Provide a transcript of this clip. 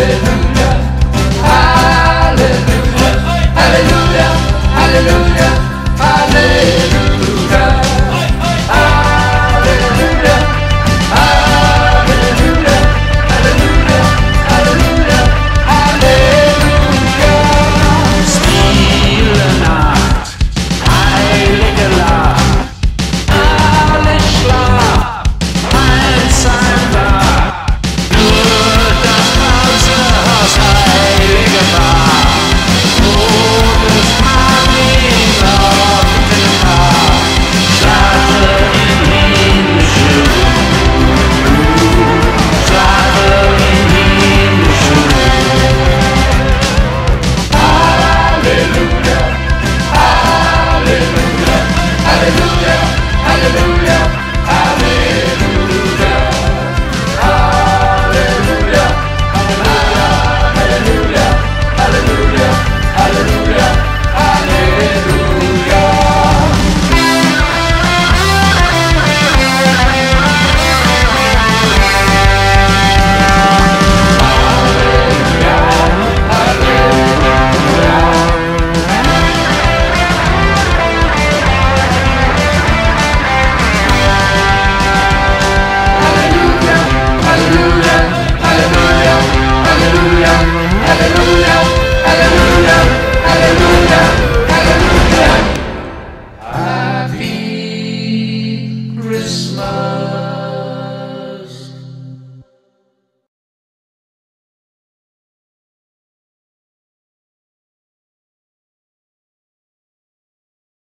Hallelujah.